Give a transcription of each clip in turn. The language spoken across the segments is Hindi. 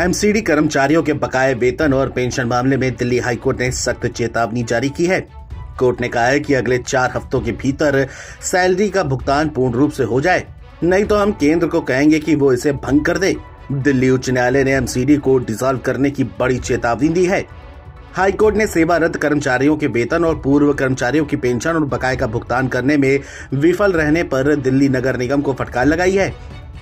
एमसीडी कर्मचारियों के बकाये वेतन और पेंशन मामले में दिल्ली हाईकोर्ट ने सख्त चेतावनी जारी की है। कोर्ट ने कहा है कि अगले चार हफ्तों के भीतर सैलरी का भुगतान पूर्ण रूप से हो जाए। नहीं तो हम केंद्र को कहेंगे कि वो इसे भंग कर दे। दिल्ली उच्च न्यायालय ने एमसीडी को डिसॉल्व करने की बड़ी चेतावनी दी है। हाईकोर्ट ने सेवारत कर्मचारियों के वेतन और पूर्व कर्मचारियों की पेंशन और बकाये का भुगतान करने में विफल रहने पर दिल्ली नगर निगम को फटकार लगाई है।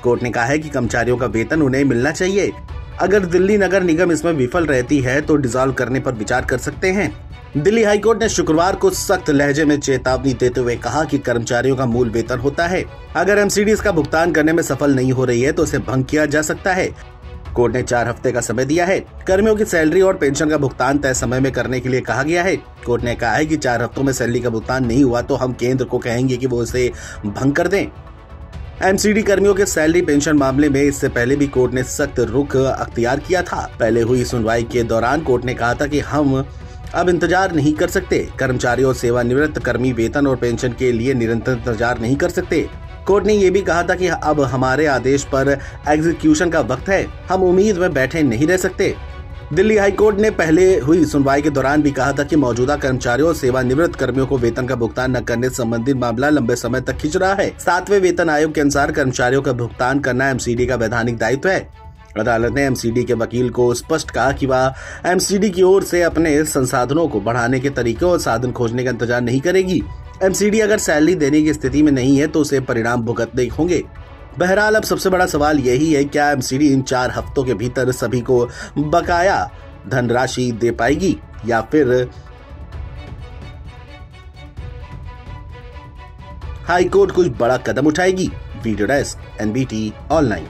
कोर्ट ने कहा है कि कर्मचारियों का वेतन उन्हें मिलना चाहिए। अगर दिल्ली नगर निगम इसमें विफल रहती है तो डिसॉल्व करने पर विचार कर सकते हैं। दिल्ली हाईकोर्ट ने शुक्रवार को सख्त लहजे में चेतावनी देते हुए कहा कि कर्मचारियों का मूल वेतन होता है। अगर एमसीडी इसका भुगतान करने में सफल नहीं हो रही है तो उसे भंग किया जा सकता है। कोर्ट ने चार हफ़्ते का समय दिया है। कर्मियों की सैलरी और पेंशन का भुगतान तय समय में करने के लिए कहा गया है। कोर्ट ने कहा है कि चार हफ्तों में सैलरी का भुगतान नहीं हुआ तो हम केंद्र को कहेंगे कि वो इसे भंग कर दें। एमसीडी कर्मियों के सैलरी पेंशन मामले में इससे पहले भी कोर्ट ने सख्त रुख अख्तियार किया था। पहले हुई सुनवाई के दौरान कोर्ट ने कहा था कि हम अब इंतज़ार नहीं कर सकते। कर्मचारियों और सेवानिवृत्त कर्मी वेतन और पेंशन के लिए निरंतर इंतज़ार नहीं कर सकते। कोर्ट ने यह भी कहा था कि अब हमारे आदेश पर एग्जीक्यूशन का वक्त है। हम उम्मीद में बैठे नहीं रह सकते। दिल्ली हाईकोर्ट ने पहले हुई सुनवाई के दौरान भी कहा था कि मौजूदा कर्मचारियों और सेवानिवृत्त कर्मियों को वेतन का भुगतान न करने से संबंधित मामला लंबे समय तक खिंच रहा है। सातवें वेतन आयोग के अनुसार कर्मचारियों का भुगतान करना एमसीडी का वैधानिक दायित्व है। अदालत ने एमसीडी के वकील को स्पष्ट कहा कि वह एमसीडी की ओर से अपने संसाधनों को बढ़ाने के तरीके और साधन खोजने का इंतज़ार नहीं करेगी। एमसीडी अगर सैलरी देने की स्थिति में नहीं है तो उसे परिणाम भुगतने होंगे। बहरहाल, अब सबसे बड़ा सवाल यही है, क्या एमसीडी इन चार हफ्तों के भीतर सभी को बकाया धनराशि दे पाएगी या फिर हाईकोर्ट कुछ बड़ा कदम उठाएगी? Video desk NBT online